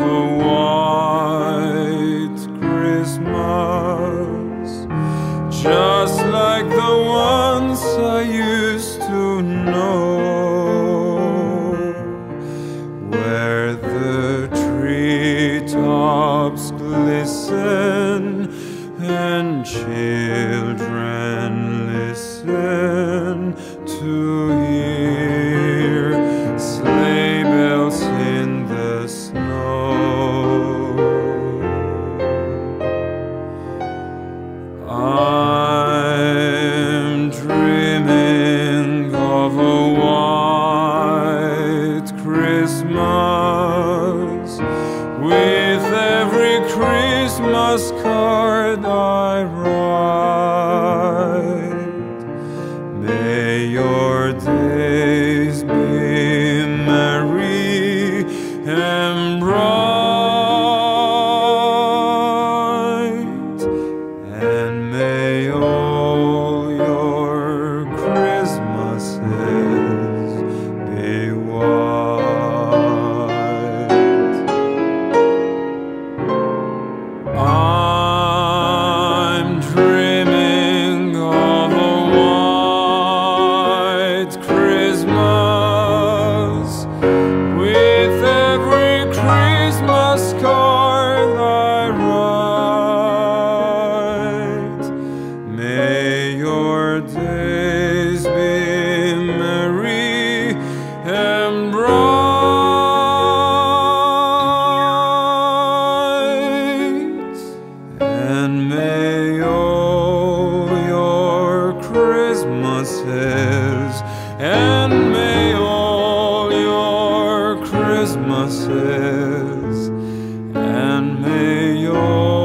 a white Christmas, just like the ones I used to know, where the treetops glisten and children listen to hear. Christmas card I write. May your days your days be merry and bright, and may all your Christmases, and may all your Christmases, and may your